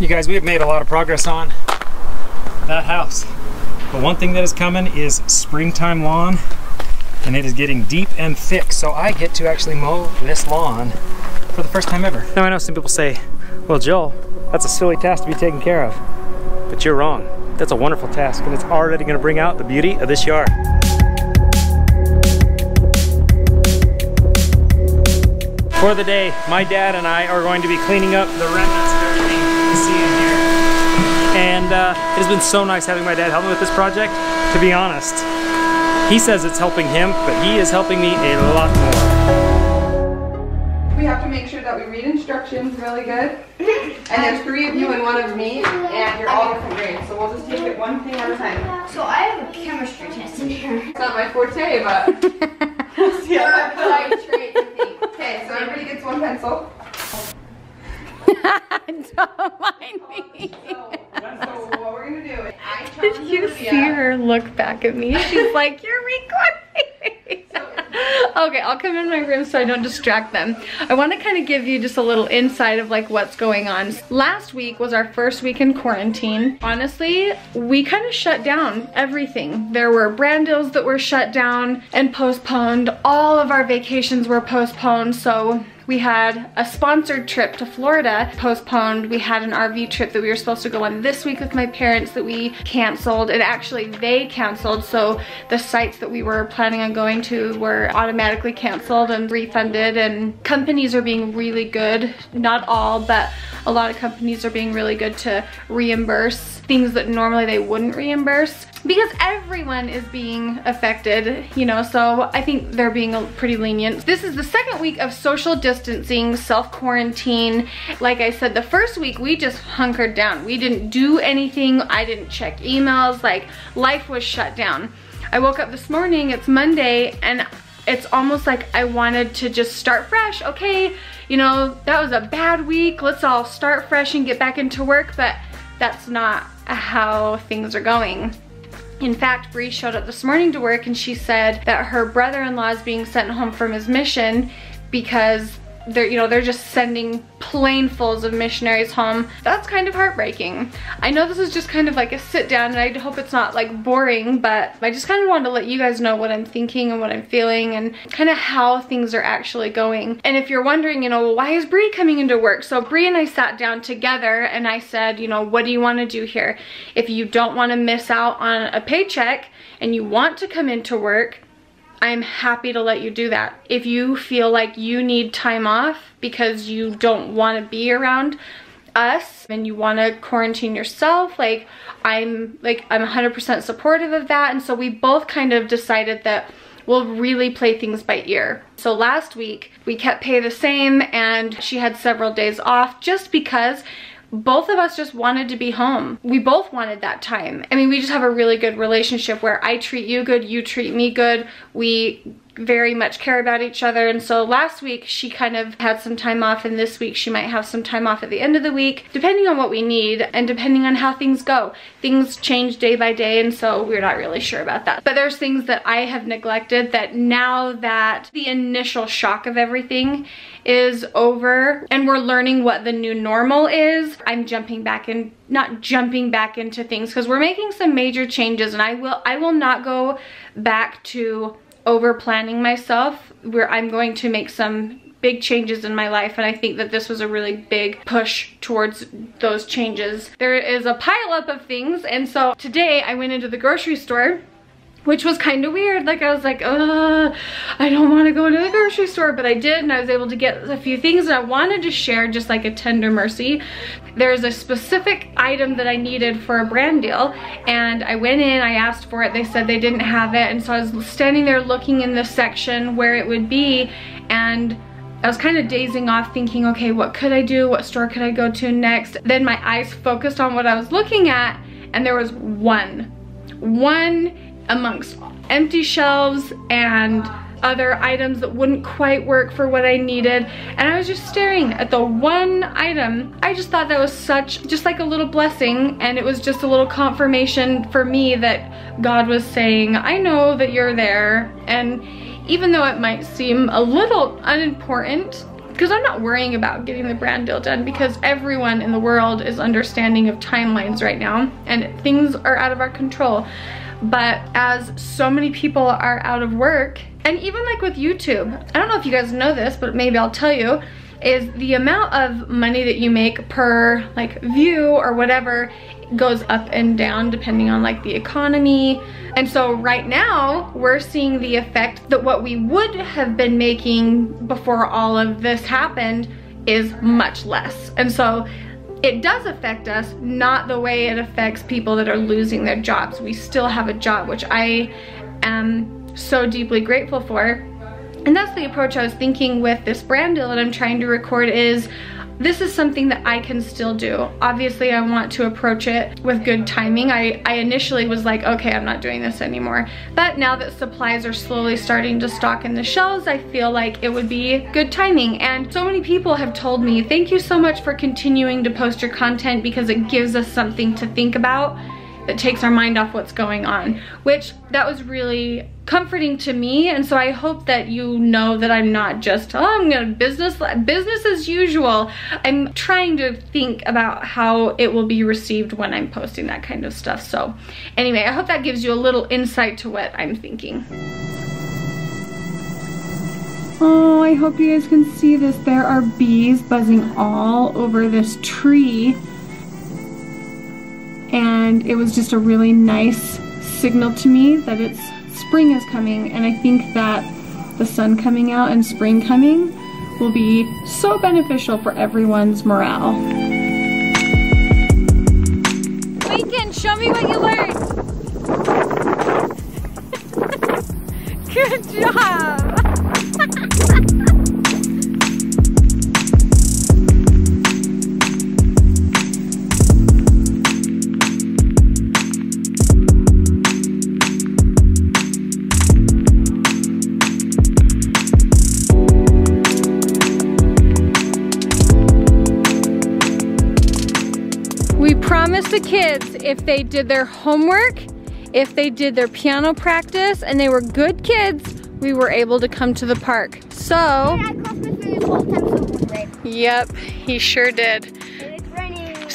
You guys, we have made a lot of progress on that house. But one thing that is coming is springtime lawn and it is getting deep and thick. So I get to actually mow this lawn for the first time ever. Now I know some people say, well, Joel, that's a silly task to be taken care of. But you're wrong. That's a wonderful task and it's already gonna bring out the beauty of this yard. For the day, my dad and I are going to be cleaning up the remnants of see in here. And uh, it has been so nice having my dad help me with this project, to be honest. He says it's helping him, but he is helping me a lot more. We have to make sure that we read instructions really good. And there's three of you and one of me, and you're all different grades. So we'll just take it one thing at a time. So I have a chemistry test in here. It's not my forte, but we'll see how that goes. Okay, so everybody gets one pencil. Don't mind oh, me. So, what we're gonna do is I Did you see her look back at me? She's like, you're recording. okay, I'll come in my room so I don't distract them. I want to kind of give you just a little insight of like what's going on. Last week was our first week in quarantine. Honestly, we kind of shut down everything. There were brand deals that were shut down and postponed. All of our vacations were postponed, so we had a sponsored trip to Florida postponed. We had an RV trip that we were supposed to go on this week with my parents that we canceled. And actually they canceled. So the sites that we were planning on going to were automatically canceled and refunded. And companies are being really good. Not all, but a lot of companies are being really good to reimburse things that normally they wouldn't reimburse because everyone is being affected, you know, so I think they're being pretty lenient. This is the second week of social distancing, self-quarantine. Like I said, the first week we just hunkered down. We didn't do anything. I didn't check emails, like life was shut down. I woke up this morning, it's Monday, and it's almost like I wanted to just start fresh. Okay, you know, that was a bad week. Let's all start fresh and get back into work, but that's not how things are going. In fact, Bree showed up this morning to work and she said that her brother-in-law is being sent home from his mission because they're, you know, they're just sending planefuls of missionaries home. That's kind of heartbreaking. I know this is just kind of like a sit down and I hope it's not like boring, but I just kind of wanted to let you guys know what I'm thinking and what I'm feeling and kind of how things are actually going. And if you're wondering, you know, well, why is Bree coming into work? So Bree and I sat down together and I said, you know, what do you want to do here? If you don't want to miss out on a paycheck and you want to come into work, I'm happy to let you do that. If you feel like you need time off because you don't want to be around us and you want to quarantine yourself, like I'm like I'm 100% supportive of that. And so we both kind of decided that we'll really play things by ear. So last week we kept pay the same and she had several days off just because both of us just wanted to be home. We both wanted that time. I mean, we just have a really good relationship where I treat you good, you treat me good. We very much care about each other. And so last week she kind of had some time off and this week she might have some time off at the end of the week, depending on what we need and depending on how things go. Things change day by day and so we're not really sure about that. But there's things that I have neglected that now that the initial shock of everything is over and we're learning what the new normal is, I'm jumping back in, not jumping back into things because we're making some major changes and I will, I will not go back to over planning myself where I'm going to make some big changes in my life and I think that this was a really big push towards those changes. There is a pile up of things and so today I went into the grocery store which was kind of weird. Like I was like, uh, I don't want to go to the grocery store, but I did and I was able to get a few things and I wanted to share just like a tender mercy. There's a specific item that I needed for a brand deal and I went in, I asked for it, they said they didn't have it and so I was standing there looking in the section where it would be and I was kind of dazing off thinking, okay, what could I do? What store could I go to next? Then my eyes focused on what I was looking at and there was one, one amongst empty shelves and other items that wouldn't quite work for what I needed and I was just staring at the one item. I just thought that was such just like a little blessing and it was just a little confirmation for me that God was saying I know that you're there and even though it might seem a little unimportant because I'm not worrying about getting the brand deal done because everyone in the world is understanding of timelines right now and things are out of our control. But as so many people are out of work, and even like with YouTube, I don't know if you guys know this, but maybe I'll tell you, is the amount of money that you make per like view or whatever goes up and down depending on like the economy. And so right now we're seeing the effect that what we would have been making before all of this happened is much less. And so it does affect us, not the way it affects people that are losing their jobs. We still have a job, which I am so deeply grateful for. And that's the approach I was thinking with this brand deal that I'm trying to record is this is something that I can still do. Obviously, I want to approach it with good timing. I, I initially was like, okay, I'm not doing this anymore. But now that supplies are slowly starting to stock in the shelves, I feel like it would be good timing. And so many people have told me, thank you so much for continuing to post your content because it gives us something to think about that takes our mind off what's going on, which that was really comforting to me. And so I hope that you know that I'm not just, oh, I'm gonna business, business as usual. I'm trying to think about how it will be received when I'm posting that kind of stuff. So anyway, I hope that gives you a little insight to what I'm thinking. Oh, I hope you guys can see this. There are bees buzzing all over this tree and it was just a really nice signal to me that it's spring is coming and I think that the sun coming out and spring coming will be so beneficial for everyone's morale. Lincoln, show me what you learned. Good job. Promised the kids if they did their homework, if they did their piano practice, and they were good kids, we were able to come to the park. So, yep, he sure did.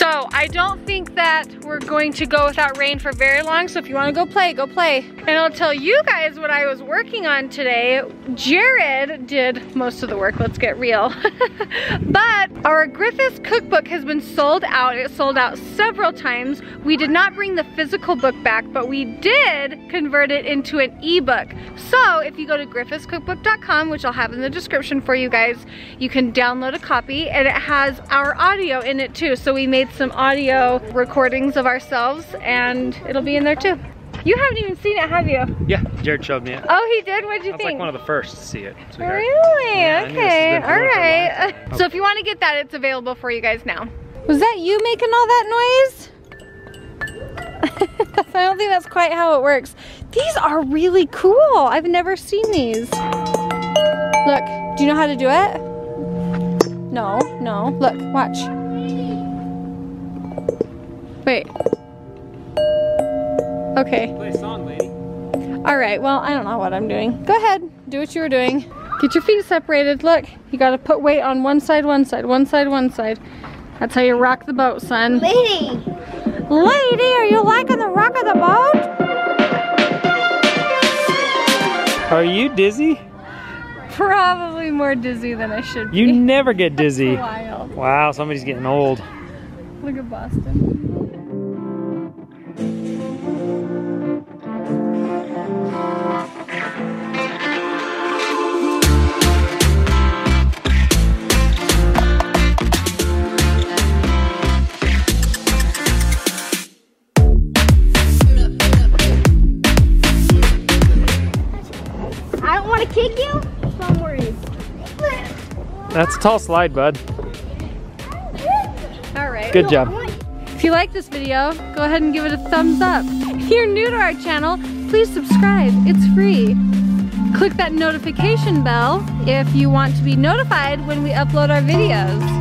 So I don't think that we're going to go without rain for very long. So if you wanna go play, go play. And I'll tell you guys what I was working on today. Jared did most of the work, let's get real. but our Griffiths cookbook has been sold out. It sold out several times. We did not bring the physical book back, but we did convert it into an ebook. So if you go to griffithscookbook.com, which I'll have in the description for you guys, you can download a copy and it has our audio in it too. So we made some audio recordings of ourselves and it'll be in there too. You haven't even seen it, have you? Yeah, Jared showed me it. Oh, he did? What'd you That's think? like one of the first to see it. Really? Yeah, okay, all right. Okay. So if you want to get that, it's available for you guys now. Was that you making all that noise? I don't think that's quite how it works. These are really cool. I've never seen these. Look, do you know how to do it? No, no. Look, watch. Wait. Okay. Play a song, lady. All right, well, I don't know what I'm doing. Go ahead, do what you were doing. Get your feet separated. Look, you gotta put weight on one side, one side, one side, one side. That's how you rock the boat, son. Lady! Lady, are you liking the rock of the boat? Are you dizzy? Probably more dizzy than I should be. You never get dizzy. Wild. Wow, somebody's getting old. Look at Boston. That's a tall slide, bud. All right. Good job. If you like this video, go ahead and give it a thumbs up. If you're new to our channel, please subscribe. It's free. Click that notification bell if you want to be notified when we upload our videos.